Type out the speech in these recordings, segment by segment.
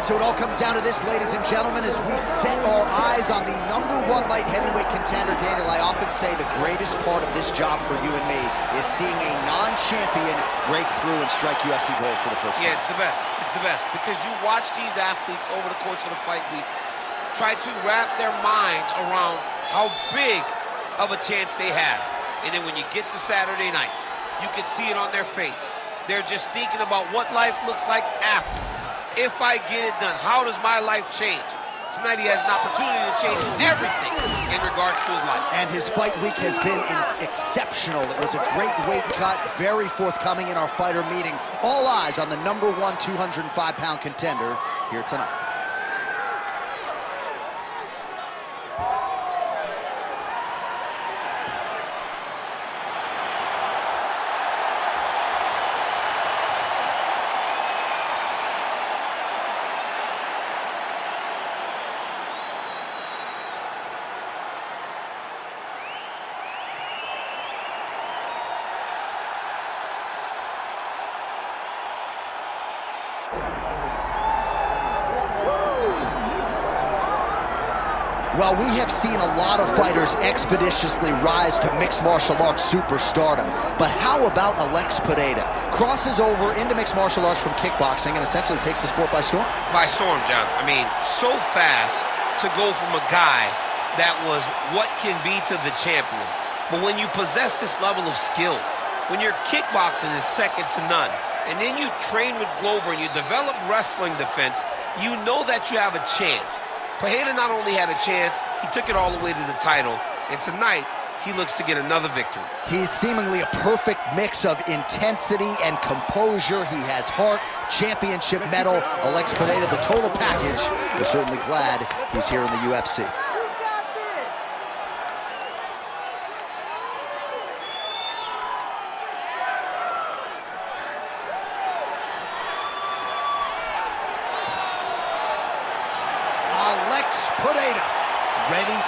right, so it all comes down to this, ladies and gentlemen, as we set our eyes on the number one light heavyweight contender, Daniel. I often say the greatest part of this job for you and me is seeing a non-champion break through and strike UFC gold for the first time. Yeah, it's the best. It's the best because you watch these athletes over the course of the fight week try to wrap their mind around how big of a chance they have. And then when you get to Saturday night, you can see it on their face. They're just thinking about what life looks like after. If I get it done, how does my life change? Tonight he has an opportunity to change everything in regards to his life. And his fight week has been exceptional. It was a great weight cut, very forthcoming in our fighter meeting. All eyes on the number one 205-pound contender here tonight. While we have seen a lot of fighters expeditiously rise to mixed martial arts superstardom, but how about Alex Pereira? Crosses over into mixed martial arts from kickboxing and essentially takes the sport by storm? By storm, John. I mean, so fast to go from a guy that was what can be to the champion. But when you possess this level of skill, when your kickboxing is second to none, and then you train with Glover and you develop wrestling defense, you know that you have a chance. Pereira not only had a chance, he took it all the way to the title. And tonight, he looks to get another victory. He's seemingly a perfect mix of intensity and composure. He has heart, championship mettle, Alex Pereira, the total package. We're certainly glad he's here in the UFC.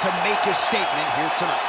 to make a statement here tonight.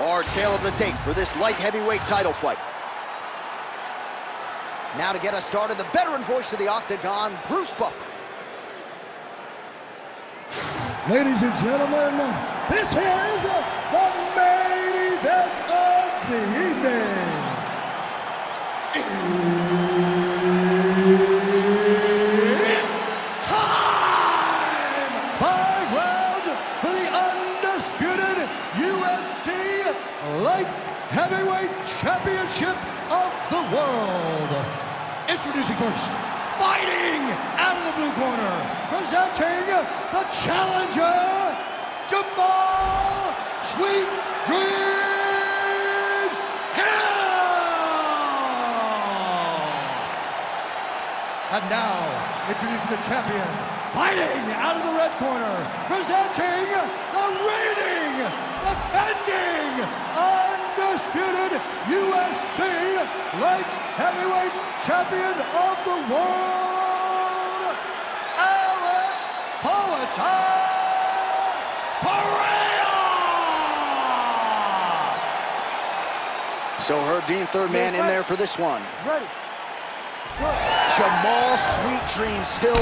Our tale of the tape for this light heavyweight title fight. Now to get us started, the veteran voice of the Octagon, Bruce Buffer. Ladies and gentlemen, this is the main event of the evening. It's time! Five rounds for the undisputed UFC Light Heavyweight Championship of the World. Introducing first, the blue corner, presenting the challenger, Jamahal Sweet Dreams Hill! And now, introducing the champion, fighting out of the red corner, presenting the reigning, defending, undisputed UFC light heavyweight champion of the world, Alex So Herb Dean, third man in there for this one. Ready. Jamahal Sweet Dreams Hill,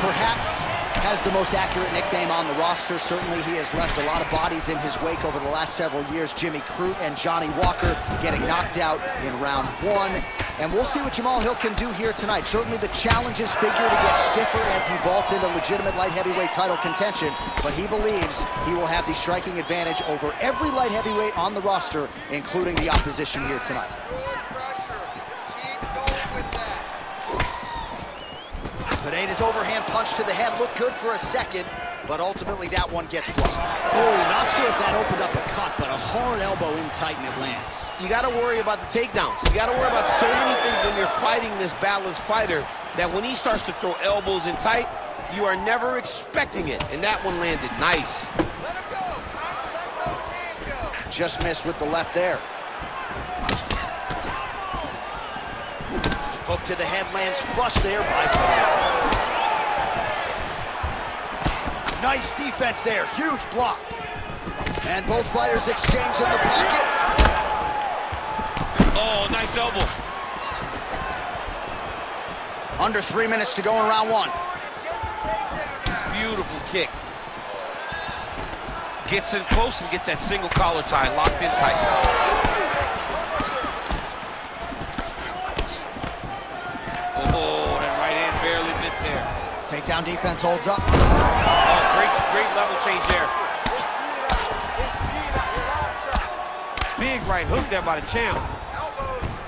perhaps has the most accurate nickname on the roster. Certainly he has left a lot of bodies in his wake over the last several years. Jimmy Crute and Johnny Walker getting knocked out in round one. And we'll see what Jamahal Hill can do here tonight. Certainly the challenges figure to get stiffer as he vaults into legitimate light heavyweight title contention, but he believes he will have the striking advantage over every light heavyweight on the roster, including the opposition here tonight. Pineda's overhand punch to the head looked good for a second, but ultimately that one gets blocked. Oh, not sure if that opened up a cut, but a hard elbow in tight and it lands. You got to worry about the takedowns. You got to worry about so many things when you're fighting this balanced fighter that when he starts to throw elbows in tight, you are never expecting it, and that one landed nice. Let him go, Let those hands go. Just missed with the left there. Hook hook to the head lands flush there by Pineda. Nice defense there, huge block. And both fighters exchange in the pocket. Oh, nice elbow. Under three minutes to go in round one. Beautiful kick. Gets in close and gets that single collar tie locked in tight. Oh, that right hand barely missed there. Takedown defense holds up. Great, great level change there. Big right hook there by the champ.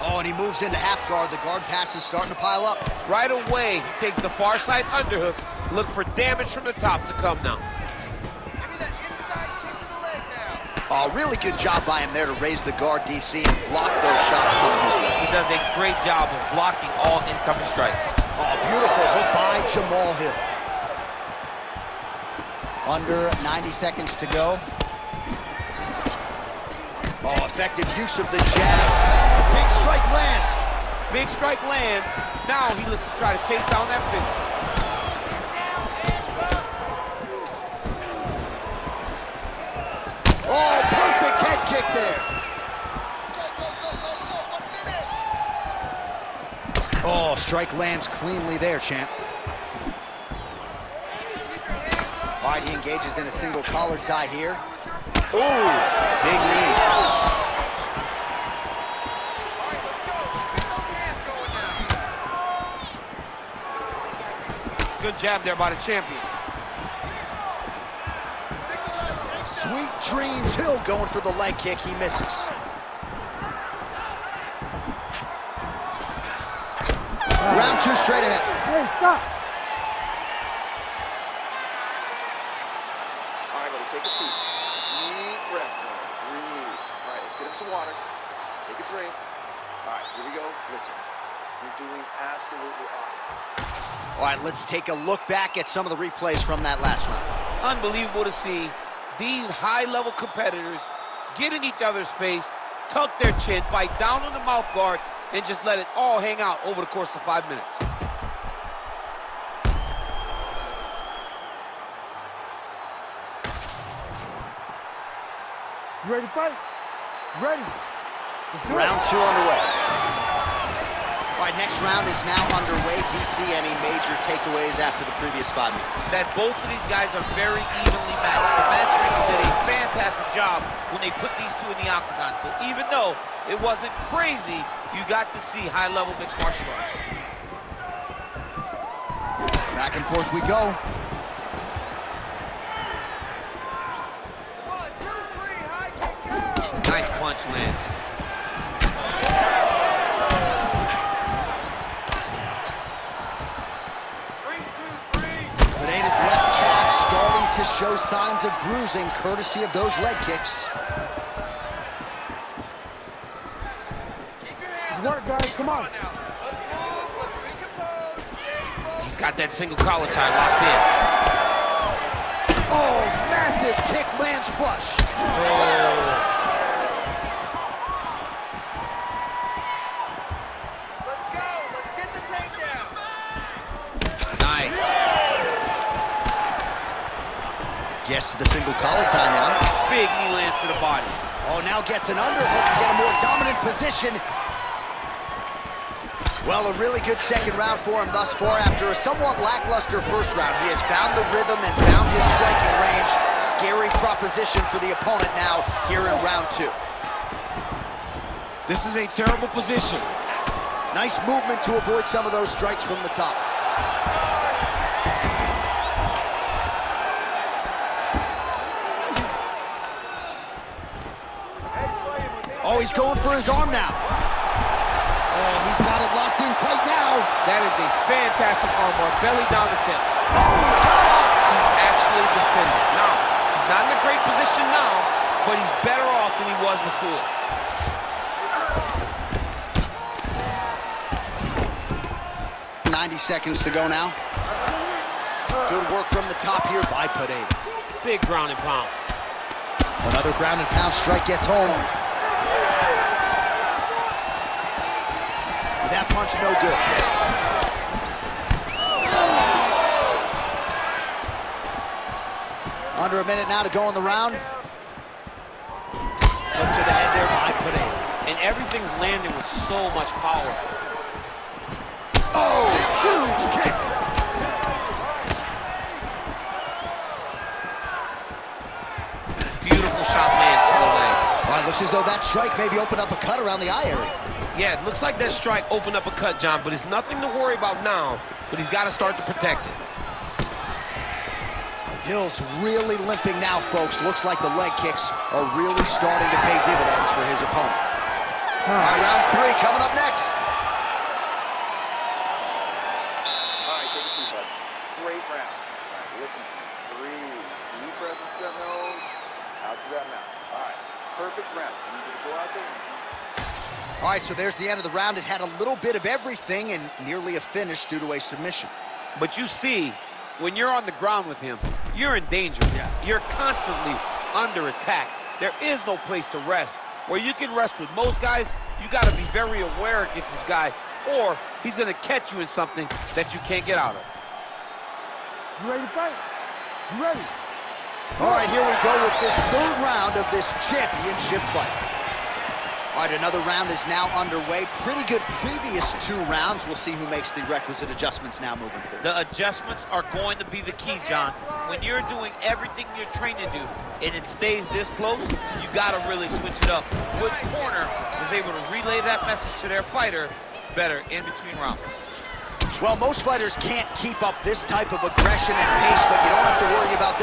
Oh, and he moves into half guard. The guard pass is starting to pile up. Right away, he takes the far side underhook. Look for damage from the top to come now. Oh, really good job by him there to raise the guard, DC, and block those shots coming his way. He does a great job of blocking all incoming strikes. Oh, beautiful hook by Jamahal Hill. Under 90 seconds to go. Oh, effective use of the jab. Big strike lands. Big strike lands. Now he looks to try to chase down that finish. Oh, perfect head kick there. Oh, strike lands cleanly there, champ. All right, he engages in a single collar tie here. Ooh, big knee. Good jab there by the champion. Sweet dreams. Hill going for the leg kick. He misses. Round two straight ahead. Hey, stop. All right, buddy, take a seat. Deep breath. now. Breathe. All right, let's get him some water. Take a drink. All right, here we go. Listen, you're doing absolutely awesome. All right, let's take a look back at some of the replays from that last round. Unbelievable to see these high-level competitors get in each other's face, tuck their chin, bite down on the mouth guard, and just let it all hang out over the course of five minutes. You ready to fight? Ready. Let's do Round two underway. All right, next round is now underway. DC, any major takeaways after the previous five minutes? That both of these guys are very evenly matched. The matchmaker did a fantastic job when they put these two in the octagon. So even though it wasn't crazy, you got to see high-level mixed martial arts. Back and forth we go. Nice punch lands. To show signs of bruising, courtesy of those leg kicks. Work, guys. Come on. Let's move. Let's recompose. Stay. He's got that single collar tie locked in. Oh, massive kick lands flush. Oh, Gets to the single collar tie now. Big knee lands to the body. Oh, now gets an underhook to get a more dominant position. Well, a really good second round for him thus far. After a somewhat lackluster first round, he has found the rhythm and found his striking range. Scary proposition for the opponent now here in round two. This is a terrible position. Nice movement to avoid some of those strikes from the top. Oh, he's going for his arm now. Oh, he's got it locked in tight now. That is a fantastic armbar. Belly down attempt. Oh, he got up. He actually defended. Now, he's not in a great position now, but he's better off than he was before. Ninety seconds to go now. Good work from the top here by Pineda. Big ground and pound. Another ground and pound strike gets home. Punch no good. Under a minute now to go in the round. Hook to the head there by Poatan. And everything's landing with so much power. Oh, huge kick. Looks as though that strike maybe opened up a cut around the eye area. Yeah, it looks like that strike opened up a cut, John, but it's nothing to worry about now, but he's got to start to protect it. Hill's really limping now, folks. Looks like the leg kicks are really starting to pay dividends for his opponent. All right, round three coming up next. All right, take a seat, bud. Great round. All right, listen to me. Breathe. Deep breath into that nose, out to that mouth. All right, perfect round. I need you to go out there All right, so there's the end of the round. It had a little bit of everything and nearly a finish due to a submission. But you see, when you're on the ground with him, you're in danger. Yeah. You're constantly under attack. There is no place to rest. Where you can rest with most guys, you got to be very aware against this guy, or he's going to catch you in something that you can't get out of. You ready to fight? You ready? All right, here we go with this third round of this championship fight. All right, another round is now underway. Pretty good previous two rounds. We'll see who makes the requisite adjustments now moving forward. The adjustments are going to be the key, John. When you're doing everything you're trained to do and it stays this close, you got to really switch it up. Good corner is able to relay that message to their fighter better in between rounds. Well, most fighters can't keep up this type of aggression and pace, but you don't have to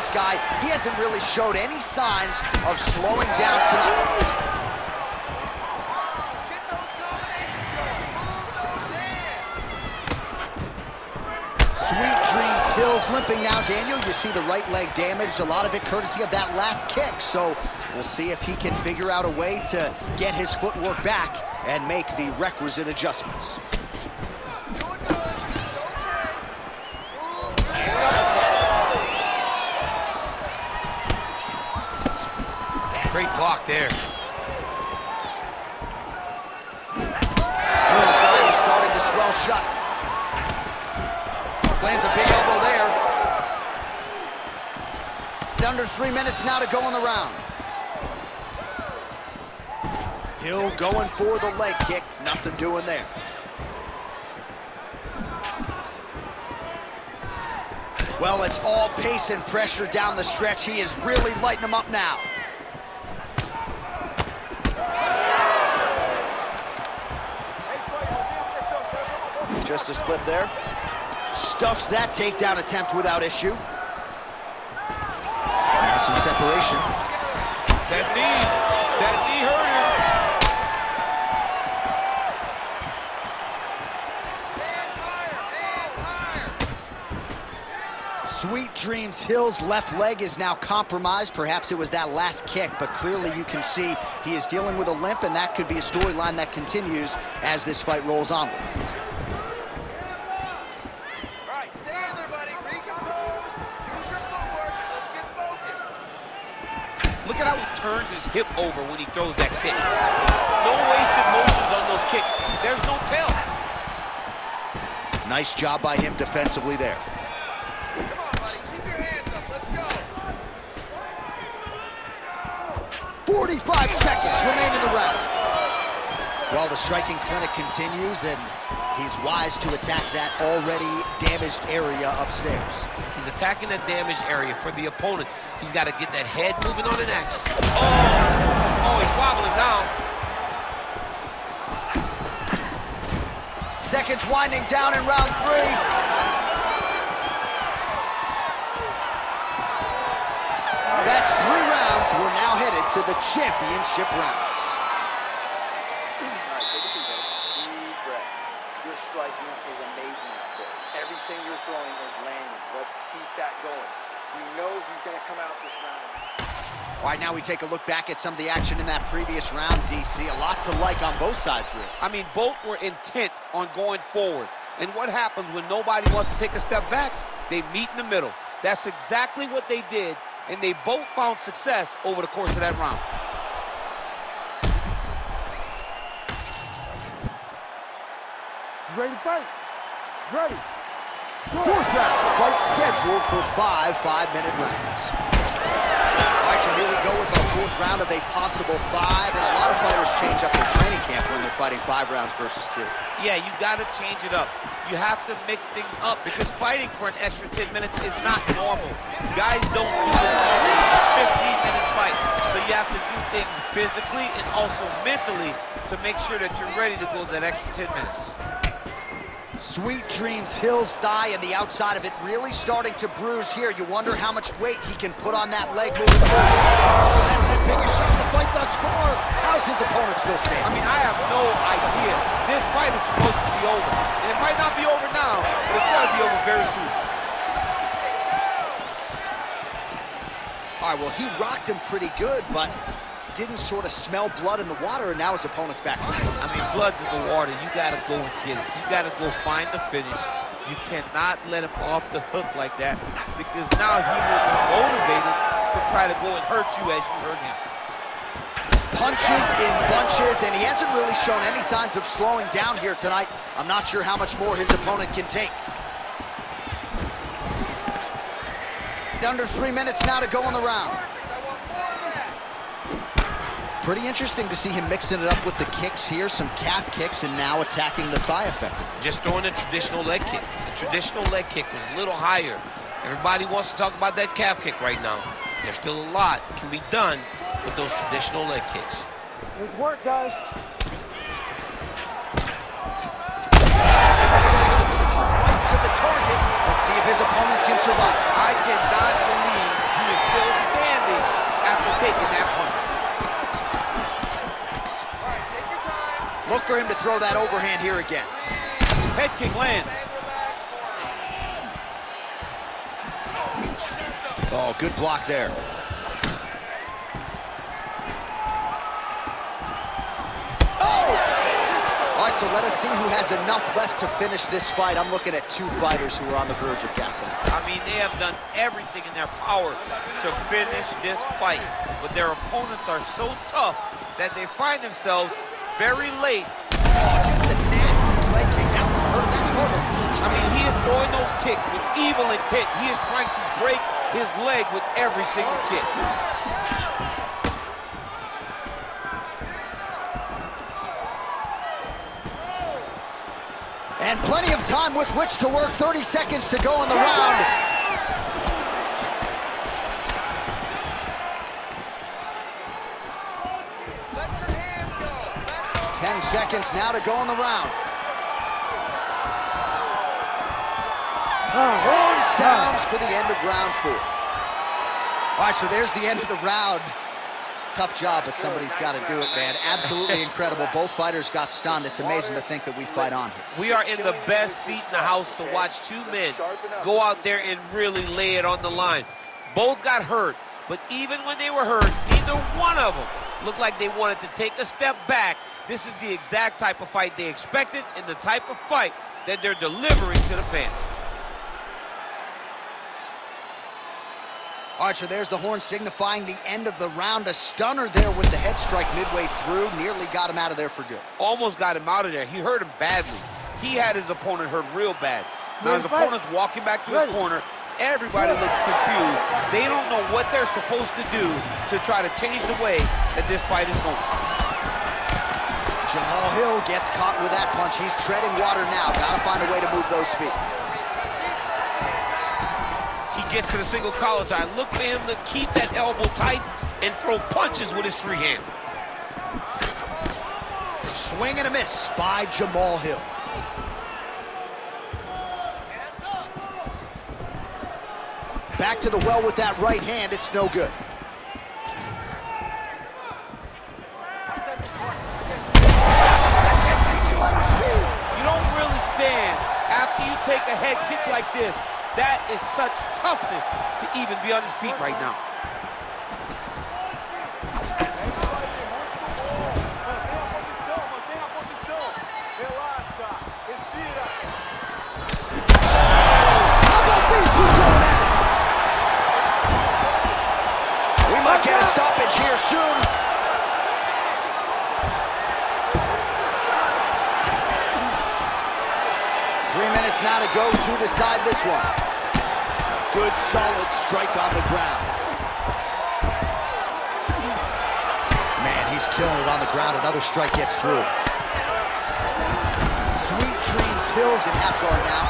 this guy. He hasn't really showed any signs of slowing down tonight. get those combinations going. Move those hands. Sweet dreams, Hills limping now. Daniel, you see the right leg damaged, a lot of it courtesy of that last kick. So we'll see if he can figure out a way to get his footwork back and make the requisite adjustments. Great block there. Is starting to swell shut. Lands a big elbow there. Under three minutes now to go in the round. Hill going for the leg kick. Nothing doing there. Well, it's all pace and pressure down the stretch. He is really lighting them up now. Just a slip there. Stuffs that takedown attempt without issue. Now some separation. That knee, that knee hurt him. Hands higher. Hands higher. Sweet Dreams Hill's left leg is now compromised. Perhaps it was that last kick, but clearly you can see he is dealing with a limp, and that could be a storyline that continues as this fight rolls onward. All right, stay in there, buddy. Recompose. Use your footwork. and Let's get focused. Look at how he turns his hip over when he throws that kick. No wasted motions on those kicks. There's no tell. Nice job by him defensively there. Come on, buddy. Keep your hands up. Let's go. 45 seconds remain in the round. Well, the striking clinic continues, and he's wise to attack that already damaged area upstairs. He's attacking that damaged area for the opponent. He's got to get that head moving on an axis. Oh, oh, he's wobbling now. Seconds winding down in round three. That's three rounds. We're now headed to the championship rounds. All right, take a seat, buddy. Deep breath. Your striking is amazing out there. Everything you're throwing is landing. Let's keep that going. We know he's going to come out this round. All right, now we take a look back at some of the action in that previous round, DC. A lot to like on both sides, really. I mean, both were intent on going forward. And what happens when nobody wants to take a step back? They meet in the middle. That's exactly what they did, and they both found success over the course of that round. ready to fight? Ready. Fourth round, fight scheduled for five five-minute rounds. Here we go with our fourth round of a possible five, and a lot of fighters change up their training camp when they're fighting five rounds versus three. Yeah, you got to change it up. You have to mix things up because fighting for an extra 10 minutes is not normal. Guys don't do this normally. It's a 15-minute fight. So you have to do things physically and also mentally to make sure that you're ready to go that extra 10 minutes. Sweet Dreams Hill's thigh and the outside of it really starting to bruise here. You wonder how much weight he can put on that leg moving forward. Oh, as it finishes the fight thus far, how's his opponent still standing? I mean, I have no idea. This fight is supposed to be over. And it might not be over now, but it's got to be over very soon. All right, well, he rocked him pretty good, but didn't sort of smell blood in the water, and now his opponent's back. I mean, blood's in the water. You got to go and get it. You got to go find the finish. You cannot let him off the hook like that because now he will be motivated to try to go and hurt you as you hurt him. Punches in bunches, and he hasn't really shown any signs of slowing down here tonight. I'm not sure how much more his opponent can take. Under three minutes now to go in the round. Pretty interesting to see him mixing it up with the kicks here, some calf kicks, and now attacking the thigh effectively. Just throwing a traditional leg kick. The traditional leg kick was a little higher. Everybody wants to talk about that calf kick right now. There's still a lot can be done with those traditional leg kicks. Let's work, guys. Right to the target. Let's see if his opponent can survive. I cannot believe he is still standing after taking that Look for him to throw that overhand here again. Head kick lands. And relax for me. Oh, good block there. Oh! All right, so let us see who has enough left to finish this fight. I'm looking at two fighters who are on the verge of gasoline. I mean, they have done everything in their power to finish this fight, but their opponents are so tough that they find themselves very late. Oh, just a nasty leg kick. That one hurt. That's reach. I mean, he is throwing those kicks with evil intent. He is trying to break his leg with every single kick. And plenty of time with which to work. 30 seconds to go in the round. Let your hands go. Let 10 seconds now to go in the round. Ah. Horn ah. sounds for the end of round four. All right, so there's the end of the round. Tough job, but somebody's got to do it, man. Absolutely incredible. Both fighters got stunned. It's amazing to think that we fight on here. We are in the best seat in the house to watch two men go out there and really lay it on the line. Both got hurt, but even when they were hurt, neither one of them looked like they wanted to take a step back. This is the exact type of fight they expected and the type of fight that they're delivering to the fans. All right, so there's the horn signifying the end of the round. A stunner there with the head strike midway through. Nearly got him out of there for good. Almost got him out of there. He hurt him badly. He had his opponent hurt real bad. Now his opponent's walking back to his corner. Everybody looks confused. They don't know what they're supposed to do to try to change the way that this fight is going. Hill gets caught with that punch. He's treading water now. Got to find a way to move those feet. He gets to the single collar tie. Look for him to keep that elbow tight and throw punches with his free hand. Swing and a miss by Jamahal Hill. Back to the well with that right hand. It's no good. You don't really stand after you take a head kick like this. That is such toughness to even be on his feet right now. Another strike gets through. Sweet dreams Hills in half guard now.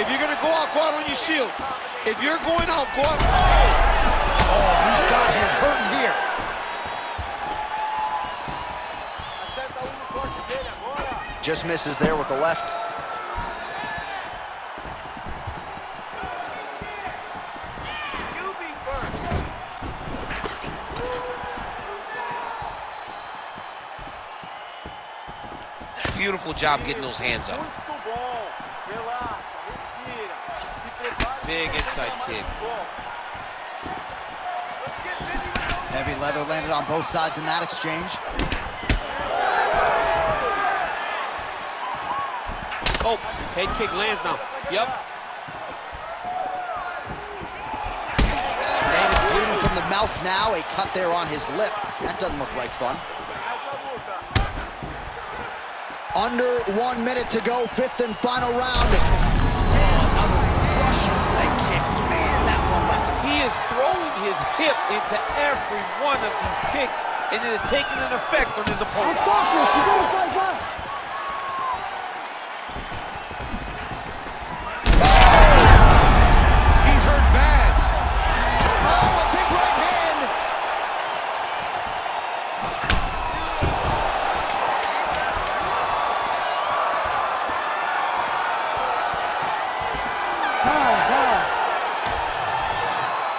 If you're going to go out, go out on your shield. If you're going out, go out. Oh, he's got him hurting here. Just misses there with the left. Beautiful job getting those hands up. Muito bom. Relaxa, respira. Se prepare. Big inside kick. Let's get busy with those Heavy leather landed on both sides in that exchange. Oh, head kick lands now. Yep. Man is bleeding from the mouth now. A cut there on his lip. That doesn't look like fun. Under one minute to go, fifth and final round. Oh, another crushing leg kick. Man, that one left. He is throwing his hip into every one of these kicks, and it is taking an effect on his opponent.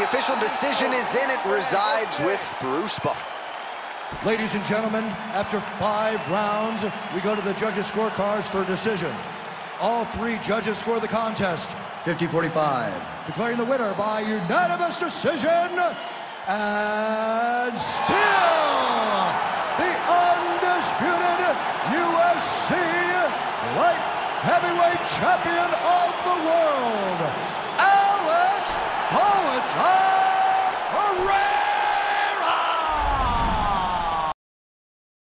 The official decision is in. It resides with Bruce Buffer. Ladies and gentlemen, after five rounds, we go to the judges' scorecards for a decision. All three judges score the contest 50-45, declaring the winner by unanimous decision and still the undisputed UFC light heavyweight champion of the world, Alex Poatan.